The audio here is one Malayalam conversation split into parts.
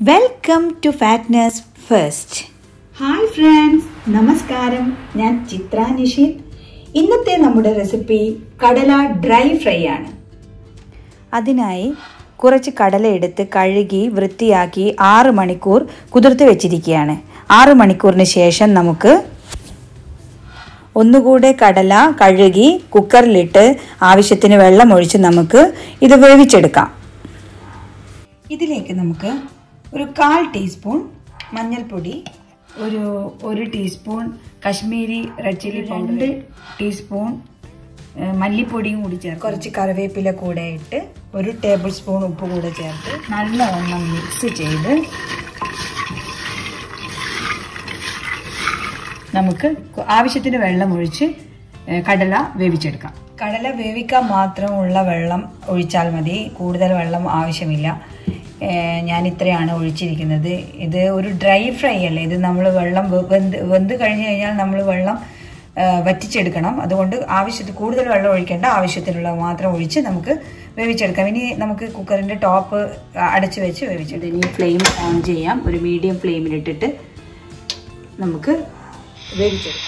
Welcome to fitness first hi friends നമസ്കാരം. ഞാൻ ചിത്ര നിഷിൻ. ഇന്നത്തെ നമ്മുടെ റെസിപ്പി കടല ഡ്രൈ ഫ്രൈ ആണ്. അതിനായി കുറച്ച് കടല എടുത്ത് കഴുകി വൃത്തിയാക്കി ആറ് മണിക്കൂർ കുതിർത്ത് വെച്ചിരിക്കുകയാണ്. ആറ് മണിക്കൂറിന് ശേഷം നമുക്ക് ഒന്നുകൂടെ കടല കഴുകി കുക്കറിലിട്ട് ആവശ്യത്തിന് വെള്ളം ഒഴിച്ച് നമുക്ക് ഇത് വേവിച്ചെടുക്കാം. ഇതിലേക്ക് നമുക്ക് ഒരു കാൽ ടീസ്പൂൺ മഞ്ഞൾപ്പൊടി ഒരു ഒരു teaspoon Kashmiri red chilli powder teaspoon മല്ലിപ്പൊടിയും കൂടി ചേർത്ത്. കുറച്ച് കറിവേപ്പില കൂടെ ഇട്ട് ഒരു ടേബിൾ സ്പൂൺ ഉപ്പ് കൂടെ ചേർത്ത് നല്ലവണ്ണം മിക്സ് ചെയ്ത് നമുക്ക് ആവശ്യത്തിന് വെള്ളം ഒഴിച്ച് കടല വേവിച്ചെടുക്കാം. കടല വേവിക്കാൻ മാത്രമുള്ള വെള്ളം ഒഴിച്ചാൽ മതി. കൂടുതൽ വെള്ളം ആവശ്യമില്ല. ഞാൻ ഇത്രയാണ് ഒഴിച്ചിരിക്കുന്നത്. ഇത് ഒരു ഡ്രൈ ഫ്രൈ അല്ലേ? ഇത് നമ്മൾ വെള്ളം വെന്ത് വെന്ത് കഴിഞ്ഞ് കഴിഞ്ഞാൽ നമ്മൾ വെള്ളം വറ്റിച്ചെടുക്കണം. അതുകൊണ്ട് ആവശ്യത്തിൽ കൂടുതൽ വെള്ളം ഒഴിക്കേണ്ട ആവശ്യത്തിനുള്ള മാത്രം ഒഴിച്ച് നമുക്ക് വേവിച്ചെടുക്കാം. ഇനി നമുക്ക് കുക്കറിന്റെ ടോപ്പ് അടച്ച് വെച്ച് വേവിച്ചെടുക്കാം. ഇനി ഫ്ലെയിം ഓൺ ചെയ്യാം. ഒരു മീഡിയം ഫ്ലെയിമിലിട്ടിട്ട് നമുക്ക് വേവിച്ചെടുക്കാം.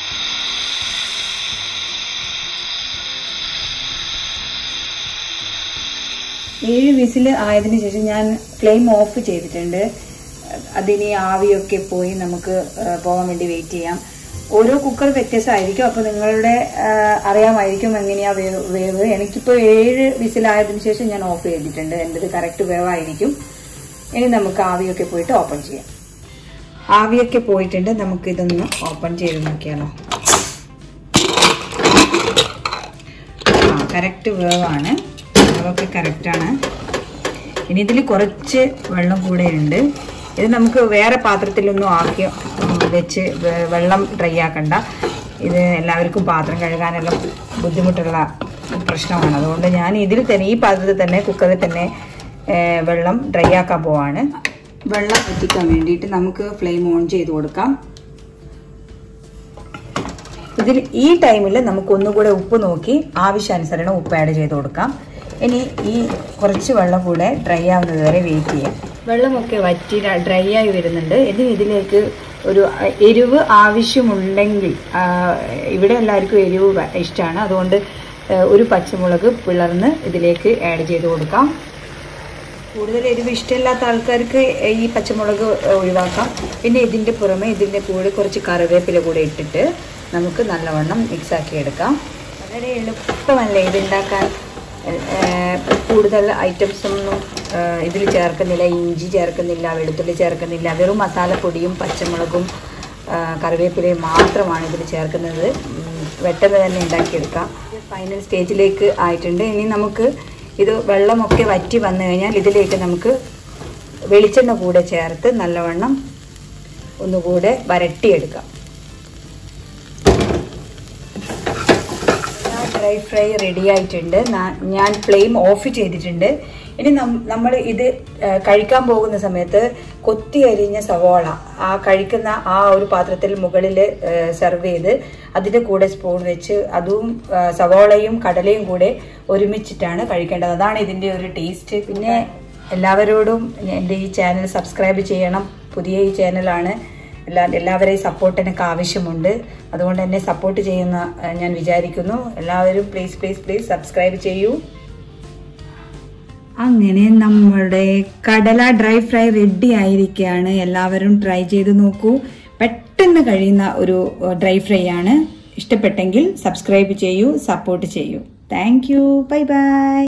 ഏഴ് വിസിൽ ആയതിനു ശേഷം ഞാൻ ഫ്ലെയിം ഓഫ് ചെയ്തിട്ടുണ്ട്. അതിനി ആവിയൊക്കെ പോയി നമുക്ക് പോകാൻ വേണ്ടി വെയിറ്റ് ചെയ്യാം. ഓരോ കുക്കർ വ്യത്യസ്തമായിരിക്കും. അപ്പോൾ നിങ്ങളുടെ അറിയാമായിരിക്കും എങ്ങനെയാ വേവ് വേവ്. എനിക്കിപ്പോൾ ഏഴ് വിസിലായതിനു ശേഷം ഞാൻ ഓഫ് ചെയ്തിട്ടുണ്ട്. എന്റെത് കറക്റ്റ് വേവായിരിക്കും. ഇനി നമുക്ക് ആവിയൊക്കെ പോയിട്ട് ഓപ്പൺ ചെയ്യാം. ആവിയൊക്കെ പോയിട്ടുണ്ട്. നമുക്ക് ഇതൊന്ന് ഓപ്പൺ ചെയ്ത് നോക്കിയാലോ. ആ കറക്റ്റ് വേവാണ്. വേവൊക്കെ കറക്റ്റാണ് ഇനി ഇതിൽ കുറച്ച് വെള്ളം കൂടെ ഉണ്ട്. ഇത് നമുക്ക് വേറെ പാത്രത്തിലൊന്നും ആക്കി വെച്ച് വെള്ളം ഡ്രൈ ആക്കണ്ട. ഇത് എല്ലാവർക്കും പാത്രം കഴുകാനെല്ലാം ബുദ്ധിമുട്ടുള്ള പ്രശ്നമാണ്. അതുകൊണ്ട് ഞാൻ ഇതിൽ തന്നെ ഈ പാത്രത്തിൽ തന്നെ കുക്കറിൽ തന്നെ വെള്ളം ഡ്രൈ ആക്കാൻ പോവാണ്. വെള്ളം എത്തിക്കാൻ വേണ്ടിയിട്ട് നമുക്ക് ഫ്ലെയിം ഓൺ ചെയ്ത് കൊടുക്കാം. ഇതിൽ ഈ ടൈമിൽ നമുക്ക് ഒന്നുകൂടെ ഉപ്പ് നോക്കി ആവശ്യാനുസരണം ഉപ്പ് ആഡ് ചെയ്ത് കൊടുക്കാം. ഇനി ഈ കുറച്ച് വെള്ളം കൂടെ ഡ്രൈ ആവുന്നത് വരെ വെയിറ്റ് ചെയ്യാം. വെള്ളമൊക്കെ വറ്റി ഡ്രൈ ആയി വരുന്നുണ്ട്. ഇനി ഇതിലേക്ക് ഒരു എരിവ് ആവശ്യമുണ്ടെങ്കിൽ ഇവിടെ എല്ലാവർക്കും എരിവ് ഇഷ്ടമാണ് അതുകൊണ്ട് ഒരു പച്ചമുളക് പിളർന്ന് ഇതിലേക്ക് ആഡ് ചെയ്ത് കൊടുക്കാം. കൂടുതൽ എരിവ് ഇഷ്ടമില്ലാത്ത ആൾക്കാർക്ക് ഈ പച്ചമുളക് ഒഴിവാക്കാം. പിന്നെ ഇതിന്റെ പുറമെ ഇതിന്റെ കൂടെ കുറച്ച് കറിവേപ്പില കൂടെ ഇട്ടിട്ട് നമുക്ക് നല്ലവണ്ണം മിക്സാക്കി എടുക്കാം വളരെ എളുപ്പമല്ലേ ഇതുണ്ടാക്കാൻ? കൂടുതൽ ഐറ്റംസ് ഒന്നും ഇതിൽ ചേർക്കുന്നില്ല ഇഞ്ചി ചേർക്കുന്നില്ല വെളുത്തുള്ളി ചേർക്കുന്നില്ല. വെറും മസാലപ്പൊടിയും പച്ചമുളകും കറിവേപ്പിലയും മാത്രമാണ് ഇതിൽ ചേർക്കുന്നത്. പെട്ടെന്ന് തന്നെ ഉണ്ടാക്കിയെടുക്കാം. ഫൈനൽ സ്റ്റേജിലേക്ക് ആയിട്ടുണ്ട്. ഇനി നമുക്ക് ഇത് വെള്ളമൊക്കെ വറ്റി വന്നു കഴിഞ്ഞാൽ ഇതിലേക്ക് നമുക്ക് വെളിച്ചെണ്ണ കൂടെ ചേർത്ത് നല്ലവണ്ണം ഒന്നുകൂടെ വരട്ടിയെടുക്കാം. ഡ്രൈ ഫ്രൈ റെഡി ആയിട്ടുണ്ട്. ഞാൻ ഫ്ലെയിം ഓഫ് ചെയ്തിട്ടുണ്ട്. ഇനി നമ്മൾ ഇത് കഴിക്കാൻ പോകുന്ന സമയത്ത് കൊത്തി അരിഞ്ഞ സവോള ആ കഴിക്കുന്ന ആ ഒരു പാത്രത്തിൽ മുകളിൽ സെർവ് ചെയ്ത് അതിന്റെ കൂടെ സ്പൂൺ വെച്ച് അതും സവോളയും കടലയും കൂടെ ഒരുമിച്ചിട്ടാണ് കഴിക്കേണ്ടത്. അതാണ് ഇതിന്റെ ഒരു ടേസ്റ്റ് പിന്നെ എല്ലാവരോടും എന്റെ ഈ ചാനൽ സബ്സ്ക്രൈബ് ചെയ്യണം. പുതിയ ഈ ചാനലാണ് എല്ലാ എല്ലാവരെയും സപ്പോർട്ട് എനിക്ക് ആവശ്യമുണ്ട്. അതുകൊണ്ട് എന്നെ സപ്പോർട്ട് ചെയ്യുന്ന ഞാൻ വിചാരിക്കുന്നു. എല്ലാവരും പ്ലീസ് പ്ലീസ് പ്ലീസ് സബ്സ്ക്രൈബ് ചെയ്യൂ. അങ്ങനെ നമ്മുടെ കടല ഡ്രൈ ഫ്രൈ റെഡി ആയിരിക്കുകയാണ് എല്ലാവരും ട്രൈ ചെയ്ത് നോക്കൂ. പെട്ടെന്ന് കഴിയുന്ന ഒരു ഡ്രൈ ഫ്രൈ ആണ്. ഇഷ്ടപ്പെട്ടെങ്കിൽ സബ്സ്ക്രൈബ് ചെയ്യൂ സപ്പോർട്ട് ചെയ്യൂ. Thank you bye bye